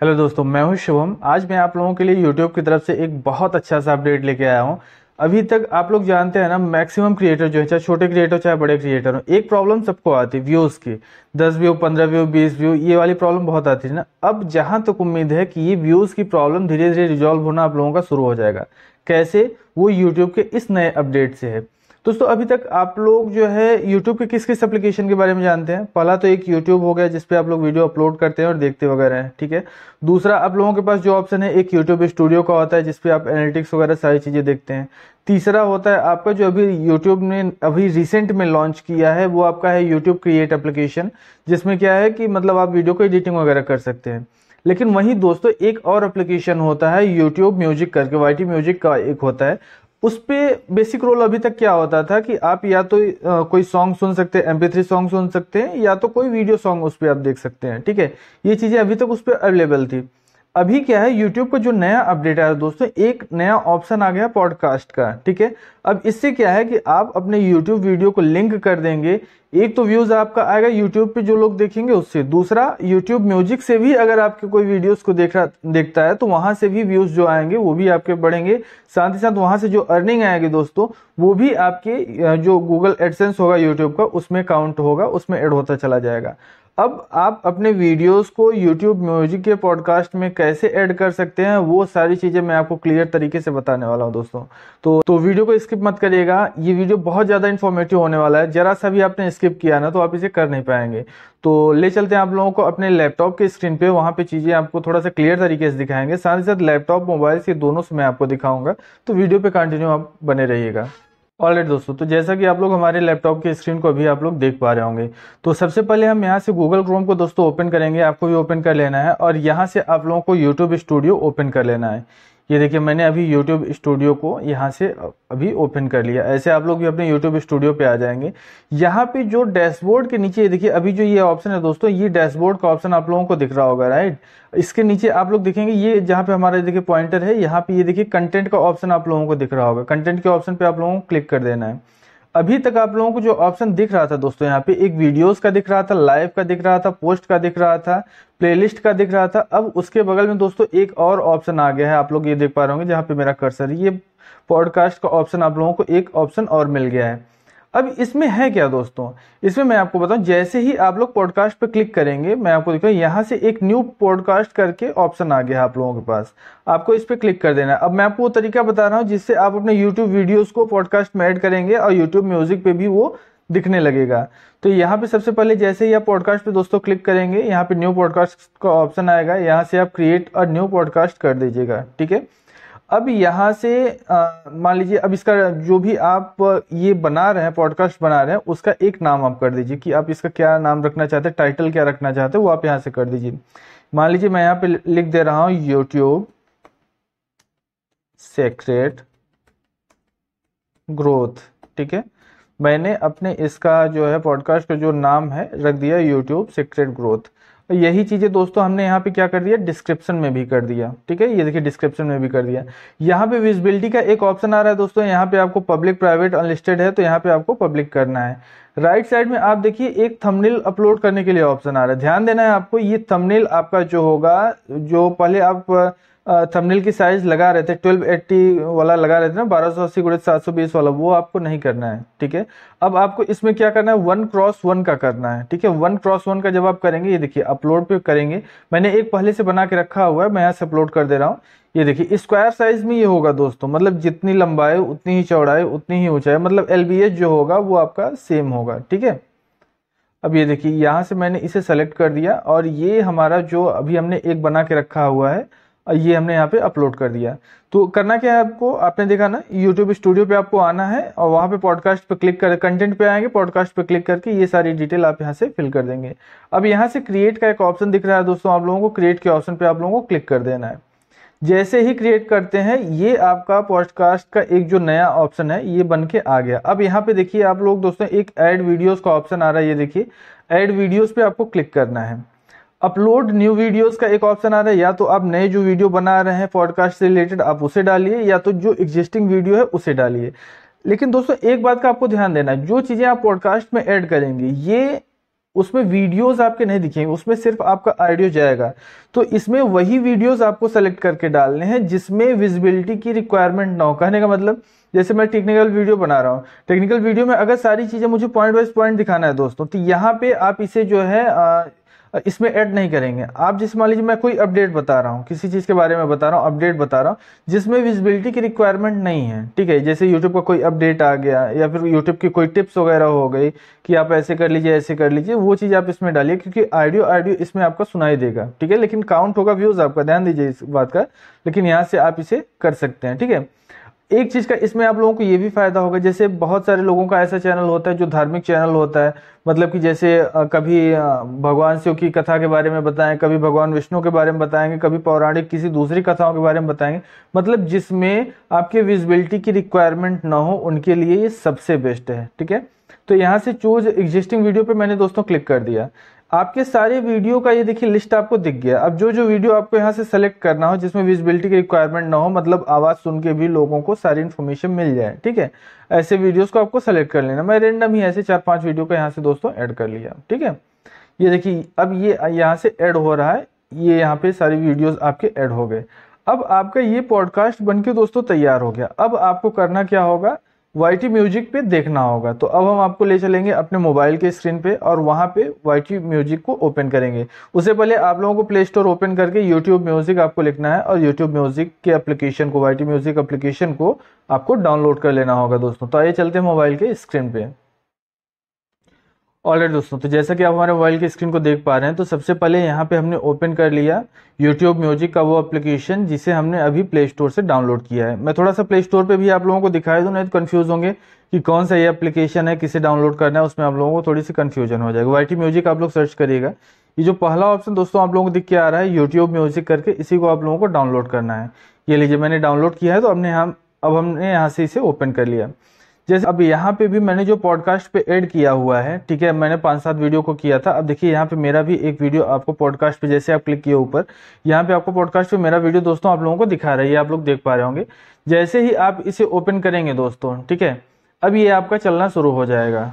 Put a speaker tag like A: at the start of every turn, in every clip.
A: Hello दोस्तों, मैं हूँ शुभम। आज मैं आप लोगों के लिए यूट्यूब की तरफ़ से एक बहुत अच्छा सा अपडेट लेके आया हूँ। अभी तक आप लोग जानते हैं ना मैक्सिमम क्रिएटर जो है, चाहे छोटे क्रिएटर चाहे बड़े क्रिएटर हो, एक प्रॉब्लम सबको आती है व्यूज़ की। दस व्यू पंद्रह व्यू बीस व्यू ये वाली प्रॉब्लम बहुत आती है ना। अब जहाँ तक तो उम्मीद है कि ये व्यूज़ की प्रॉब्लम धीरे धीरे रिजॉल्व होना आप लोगों का शुरू हो जाएगा। कैसे? वो यूट्यूब के इस नए अपडेट से है। दोस्तों, अभी तक आप लोग जो है YouTube के किस किस एप्लीकेशन के बारे में जानते हैं? पहला तो एक YouTube हो गया जिसपे आप लोग वीडियो अपलोड करते हैं और देखते वगैरह हैं, ठीक है? दूसरा, आप लोगों के पास जो ऑप्शन है, एक YouTube स्टूडियो का होता है जिसपे आप एनालिटिक्स वगैरह सारी चीज़ें देखते हैं। तीसरा होता है, आपका जो अभी यूट्यूब ने अभी रिसेंट में लॉन्च किया है, वो आपका है यूट्यूब क्रिएट एप्लीकेशन जिसमें क्या है कि मतलब आप वीडियो को एडिटिंग वगैरह कर सकते हैं। लेकिन वहीं दोस्तों, एक और एप्लीकेशन होता है यूट्यूब म्यूज़िक करके YT म्यूज़िक का एक होता है उस पर बेसिक रोल अभी तक क्या होता था कि आप या तो कोई सॉन्ग सुन सकते हैं एम सॉन्ग सुन सकते हैं, या तो कोई वीडियो सॉन्ग उस पर आप देख सकते हैं, ठीक है? ये चीज़ें अभी तक उस पर अवेलेबल थी। अभी क्या है, YouTube का जो नया अपडेट आया दोस्तों, एक नया ऑप्शन आ गया पॉडकास्ट का, ठीक है? अब इससे क्या है कि आप अपने YouTube वीडियो को लिंक कर देंगे। एक तो व्यूज़ आपका आएगा, YouTube पे जो लोग देखेंगे उससे। दूसरा, YouTube म्यूज़िक से भी अगर आपके कोई वीडियोस को देख रहा देखता है तो वहाँ से भी व्यूज़ जो आएँगे, वो भी आपके बढ़ेंगे। साथ ही साथ वहाँ से जो अर्निंग आएगी दोस्तों, वो भी आपके जो गूगल एडसेंस होगा यूट्यूब का, उसमें काउंट होगा, उसमें एड होता चला जाएगा। अब आप अपने वीडियोस को YouTube म्यूज़िक के पॉडकास्ट में कैसे ऐड कर सकते हैं, वो सारी चीज़ें मैं आपको क्लियर तरीके से बताने वाला हूँ दोस्तों। तो तो वीडियो को स्किप मत करिएगा, ये वीडियो बहुत ज़्यादा इन्फॉर्मेटिव होने वाला है। जरा सा भी आपने स्किप किया ना तो आप इसे कर नहीं पाएँगे। तो ले चलते हैं आप लोगों को अपने लैपटॉप के स्क्रीन पे, वहाँ पे चीज़ें आपको थोड़ा सा क्लियर तरीके से दिखाएँगे। साथ ही साथ लैपटॉप मोबाइल से दोनों से मैं आपको दिखाऊँगा। तो वीडियो पे कंटिन्यू आप बने रहिएगा। ऑलरेडी दोस्तों तो जैसा कि आप लोग हमारे लैपटॉप की स्क्रीन को अभी आप लोग देख पा रहे होंगे तो सबसे पहले हम यहाँ से गूगल क्रोम को दोस्तों ओपन करेंगे। आपको भी ओपन कर लेना है और यहाँ से आप लोगों को यूट्यूब स्टूडियो ओपन कर लेना है। ये देखिए, मैंने अभी यूट्यूब स्टूडियो को यहाँ से अभी ओपन कर लिया। ऐसे आप लोग भी अपने यूट्यूब स्टूडियो पे आ जाएँगे। यहाँ पे जो डैशबोर्ड के नीचे देखिए, अभी जो ये ऑप्शन है दोस्तों, ये डैशबोर्ड का ऑप्शन आप लोगों को दिख रहा होगा राइट इसके नीचे आप लोग देखेंगे, ये जहाँ पे हमारा देखिए पॉइंटर है, यहाँ पे ये देखिए कंटेंट का ऑप्शन आप लोगों को दिख रहा होगा। कंटेंट के ऑप्शन पे आप लोगों को क्लिक कर देना है। अभी तक आप लोगों को जो ऑप्शन दिख रहा था दोस्तों, यहाँ पे एक वीडियोस का दिख रहा था लाइव का दिख रहा था पोस्ट का दिख रहा था प्लेलिस्ट का दिख रहा था। अब उसके बगल में दोस्तों एक और ऑप्शन आ गया है, आप लोग ये देख पा रहे होंगे, जहाँ पे मेरा कर्सर ये पॉडकास्ट का ऑप्शन आप लोगों को एक ऑप्शन और मिल गया है। अब इसमें है क्या दोस्तों? इसमें मैं आपको बताऊँ, जैसे ही आप लोग पॉडकास्ट पर क्लिक करेंगे, मैं आपको दिखाऊँ यहाँ से एक न्यू पॉडकास्ट करके ऑप्शन आ गया आप लोगों के पास। आपको इस पर क्लिक कर देना है। अब मैं आपको वो तरीका बता रहा हूँ, जिससे आप अपने यूट्यूब वीडियोस को पॉडकास्ट में ऐड करेंगे और यूट्यूब म्यूज़िक पे भी वो दिखने लगेगा। तो यहाँ पे सबसे पहले जैसे ही आप पॉडकास्ट पे दोस्तों क्लिक करेंगे, यहाँ पे न्यू पॉडकास्ट का ऑप्शन आएगा। यहाँ से आप क्रिएट और न्यू पॉडकास्ट कर दीजिएगा, ठीक है? अब यहाँ से मान लीजिए, अब इसका जो भी आप ये बना रहे हैं पॉडकास्ट बना रहे हैं, उसका एक नाम आप कर दीजिए कि आप इसका क्या नाम रखना चाहते हैं टाइटल क्या रखना चाहते हैं, वो आप यहाँ से कर दीजिए। मान लीजिए मैं यहाँ पे लिख दे रहा हूँ यूट्यूब सेक्रेट ग्रोथ ठीक है? मैंने अपने इसका जो है पॉडकास्ट का जो नाम है, रख दिया यूट्यूब सीक्रेट ग्रोथ यही चीज़ें दोस्तों हमने यहाँ पे क्या कर दिया? डिस्क्रिप्शन में भी कर दिया। ठीक है? ये देखिए डिस्क्रिप्शन में भी कर दिया। यहाँ पे विजिबिलिटी का एक ऑप्शन आ रहा है दोस्तों। यहाँ पे आपको पब्लिक प्राइवेट अनलिस्टेड है तो यहाँ पे आपको पब्लिक करना है। राइट right साइड में आप देखिए, एक थंबनेल अपलोड करने के लिए ऑप्शन आ रहा है। ध्यान देना है आपको, ये थंबनेल आपका जो होगा, जो पहले आप थंबनेल की साइज़ लगा रहे थे 1280 वाला लगा रहे थे ना, बारह सौ अस्सी गुड़े सात सौ बीस वाला, वो आपको नहीं करना है, ठीक है? अब आपको इसमें क्या करना है? वन क्रॉस वन का करना है, ठीक है? वन क्रॉस वन का जब आप करेंगे, ये देखिए अपलोड पे करेंगे। मैंने एक पहले से बना के रखा हुआ है, मैं यहाँ से अपलोड कर दे रहा हूँ। ये देखिए स्क्वायर साइज़ में ये होगा दोस्तों मतलब जितनी लंबाई, उतनी ही चौड़ाई, उतनी ही ऊंचाई मतलब एल जो होगा, वो आपका सेम होगा, ठीक है? अब ये देखिए, यहाँ से मैंने इसे सेलेक्ट कर दिया और ये हमारा जो अभी हमने एक बना के रखा हुआ है ये हमने यहाँ पे अपलोड कर दिया तो करना क्या है आपको? आपने देखा ना यूट्यूब स्टूडियो पे आपको आना है और वहाँ पे पॉडकास्ट पे क्लिक कर कंटेंट पे आएँगे पॉडकास्ट पे क्लिक करके ये सारी डिटेल आप यहाँ से फिल कर देंगे। अब यहाँ से क्रिएट का एक ऑप्शन दिख रहा है दोस्तों आप लोगों को क्रिएट के ऑप्शन पे आप लोगों को क्लिक कर देना है। जैसे ही क्रिएट करते हैं, ये आपका पॉडकास्ट का एक जो नया ऑप्शन है, ये बन के आ गया। अब यहाँ पे देखिए आप लोग दोस्तों, एक एड वीडियोस का ऑप्शन आ रहा है, ये देखिए। एड वीडियोस पे आपको क्लिक करना है। अपलोड न्यू वीडियोस का एक ऑप्शन आ रहा है या तो आप नए जो वीडियो बना रहे हैं पॉडकास्ट से रिलेटेड आप उसे डालिए या तो जो एग्जिस्टिंग वीडियो है उसे डालिए। लेकिन दोस्तों एक बात का आपको ध्यान देना जो चीज़ें आप पॉडकास्ट में ऐड करेंगे ये उसमें वीडियोस आपके नहीं दिखेंगे उसमें सिर्फ़ आपका ऑडियो जाएगा। तो इसमें वही वीडियोस आपको सेलेक्ट करके डालने हैं जिसमें विजिबिलिटी की रिक्वायरमेंट ना हो। कहने का मतलब जैसे मैं टेक्निकल वीडियो बना रहा हूँ। टेक्निकल वीडियो में अगर सारी चीज़ें मुझे पॉइंट वाइज पॉइंट दिखाना है दोस्तों तो यहाँ पे आप इसे जो है आ, इसमें ऐड नहीं करेंगे। आप जिस मान लीजिए मैं कोई अपडेट बता रहा हूँ, किसी चीज़ के बारे में बता रहा हूँ अपडेट बता रहा हूँ, जिसमें विजिबिलिटी की रिक्वायरमेंट नहीं है, ठीक है? जैसे यूट्यूब का कोई अपडेट आ गया या फिर यूट्यूब की कोई टिप्स वगैरह हो गई कि आप ऐसे कर लीजिए, ऐसे कर लीजिए, वो चीज़ आप इसमें डालिए क्योंकि ऑडियो ऑडियो इसमें आपका सुनाई देगा, ठीक है? लेकिन काउंट होगा व्यूज़ आपका, ध्यान दीजिए इस बात का, लेकिन यहाँ से आप इसे कर सकते हैं, ठीक है? एक चीज़ का इसमें आप लोगों को ये भी फ़ायदा होगा, जैसे बहुत सारे लोगों का ऐसा चैनल होता है जो धार्मिक चैनल होता है। मतलब कि जैसे कभी भगवान शिव की कथा के बारे में बताएँ, कभी भगवान विष्णु के बारे में बताएँगे, कभी पौराणिक किसी दूसरी कथाओं के बारे में बताएँगे। मतलब जिसमें आपके विजिबिलिटी की रिक्वायरमेंट ना हो, उनके लिए ये सबसे बेस्ट है, ठीक है? तो यहाँ से चूज़ एग्जिस्टिंग वीडियो पर मैंने दोस्तों क्लिक कर दिया। आपके सारे वीडियो का ये देखिए लिस्ट आपको दिख गया। अब जो जो वीडियो आपको यहाँ से सेलेक्ट करना हो, जिसमें विजिबिलिटी की रिक्वायरमेंट ना हो मतलब आवाज़ सुन के भी लोगों को सारी इन्फॉर्मेशन मिल जाए, ठीक है? ऐसे वीडियोस को आपको सेलेक्ट कर लेना। मैं रेंडम ही ऐसे चार पाँच वीडियो का यहाँ से दोस्तों ऐड कर लिया, ठीक है? ये देखिए, अब ये यहाँ से ऐड हो रहा है। ये यहाँ पे सारी वीडियोज़ आपके ऐड हो गए। अब आपका ये पॉडकास्ट बन के दोस्तों तैयार हो गया। अब आपको करना क्या होगा? YT म्यूज़िक पे देखना होगा। तो अब हम आपको ले चलेंगे अपने मोबाइल के स्क्रीन पे और वहाँ पे YT म्यूज़िक को ओपन करेंगे। उससे पहले आप लोगों को प्ले स्टोर ओपन करके यूट्यूब म्यूज़िक आपको लिखना है और यूट्यूब म्यूज़िक के एप्लीकेशन को YT म्यूज़िक एप्लीकेशन को आपको डाउनलोड कर लेना होगा दोस्तों। तो आइए चलते हैं मोबाइल के स्क्रीन पे। ऑलरेडी दोस्तों तो जैसा कि आप हमारे मोबाइल की स्क्रीन को देख पा रहे हैं तो सबसे पहले यहाँ पे हमने ओपन कर लिया YouTube म्यूज़िक का वो एप्लीकेशन जिसे हमने अभी प्ले स्टोर से डाउनलोड किया है। मैं थोड़ा सा प्ले स्टोर पे भी आप लोगों को दिखाई दूँ, नहीं तो कन्फ्यूज़ होंगे कि कौन सा ये एप्लीकेशन है, किसे डाउनलोड करना है, उसमें आप लोगों को थोड़ी सी कन्फ्यूज़न हो जाएगा। वाई म्यूज़िक आप लोग सर्च करिएगा। ये जो पहला ऑप्शन दोस्तों आप लोगों को दिख के आ रहा है यूट्यूब म्यूज़िक करके, इसी को आप लोगों को डाउनलोड करना है। ये लीजिए, मैंने डाउनलोड किया है तो हमने यहाँ, अब हमने यहाँ से इसे ओपन कर लिया। जैसे अब यहाँ पे भी मैंने जो पॉडकास्ट पे ऐड किया हुआ है, ठीक है, मैंने पाँच सात वीडियो को किया था। अब देखिए यहाँ पे मेरा भी एक वीडियो आपको पॉडकास्ट पे, जैसे आप क्लिक किए ऊपर, यहाँ पे आपको पॉडकास्ट पे मेरा वीडियो दोस्तों आप लोगों को दिखा रही है आप लोग देख पा रहे होंगे। जैसे ही आप इसे ओपन करेंगे दोस्तों, ठीक है, अब ये आपका चलना शुरू हो जाएगा।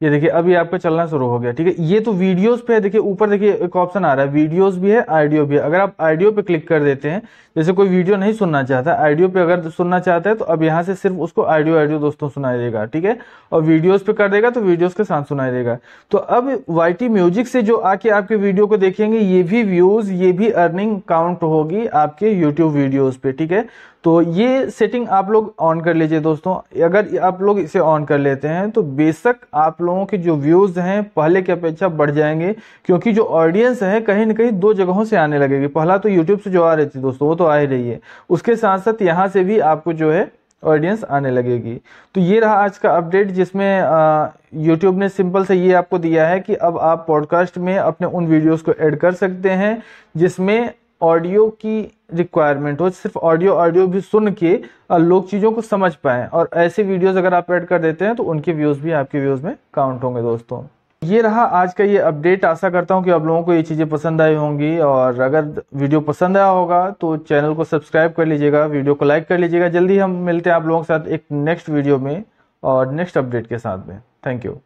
A: ये देखिए, अभी आपका चलना शुरू हो गया, ठीक है? ये तो वीडियोस पे है, देखिए, ऊपर देखिए, एक ऑप्शन आ रहा है, वीडियोस भी है ऑडियो भी है। अगर आप ऑडियो पे क्लिक कर देते हैं, जैसे कोई वीडियो नहीं सुनना चाहता ऑडियो पे अगर सुनना चाहता है तो अब यहाँ से सिर्फ़ उसको ऑडियो ऑडियो दोस्तों सुनाई देगा, ठीक है? और वीडियोज़ पे कर देगा तो वीडियोज़ के साथ सुनाई देगा। तो अब YT म्यूज़िक से जो आके आपके वीडियो को देखेंगे, ये भी व्यूज़ ये भी अर्निंग काउंट होगी आपके यूट्यूब वीडियोज़ पे, ठीक है? तो ये सेटिंग आप लोग ऑन कर लीजिए दोस्तों। अगर आप लोग इसे ऑन कर लेते हैं तो बेशक आप लोगों के जो व्यूज़ हैं, पहले की अपेक्षा बढ़ जाएँगे, क्योंकि जो ऑडियंस है, कहीं ना कहीं दो जगहों से आने लगेगी। पहला तो यूट्यूब से जो आ रही थी दोस्तों, वो तो आ ही रही है। उसके साथ साथ यहाँ से भी आपको जो है ऑडियंस आने लगेगी। तो ये रहा आज का अपडेट जिसमें यूट्यूब ने सिंपल से ये आपको दिया है कि अब आप पॉडकास्ट में अपने उन वीडियोस को ऐड कर सकते हैं, जिसमें ऑडियो की रिक्वायरमेंट हो, सिर्फ़ ऑडियो ऑडियो भी सुन के लोग चीज़ों को समझ पाए। और ऐसे वीडियोस अगर आप ऐड कर देते हैं तो उनके व्यूज़ भी आपके व्यूज़ में काउंट होंगे दोस्तों। ये रहा आज का ये अपडेट आशा करता हूँ कि आप लोगों को ये चीज़ें पसंद आई होंगी। और अगर वीडियो पसंद आया होगा तो चैनल को सब्सक्राइब कर लीजिएगा वीडियो को लाइक कर लीजिएगा। जल्दी हम मिलते हैं आप लोगों के साथ एक नेक्स्ट वीडियो में और नेक्स्ट अपडेट के साथ में। Thank you